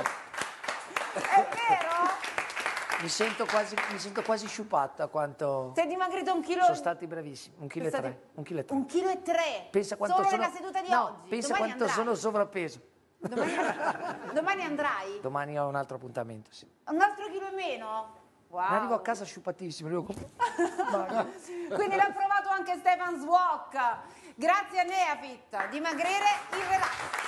È vero? Mi sento quasi, mi sento quasi sciupata quanto Sei dimagrito un chilo... sono stati bravissimi. Un chilo e tre. Un chilo e tre. Un chilo e tre? Pensa quanto Solo sono... nella seduta di no, oggi? pensa Domani quanto andrai? sono sovrappeso. Domani, domani andrai? Domani ho un altro appuntamento, sì. Un altro chilo in meno? Wow. Ma arrivo a casa sciupatissimo. arrivo Quindi l'ha provato anche Stefan Swok. Grazie a Neafit. Dimagrire il relax.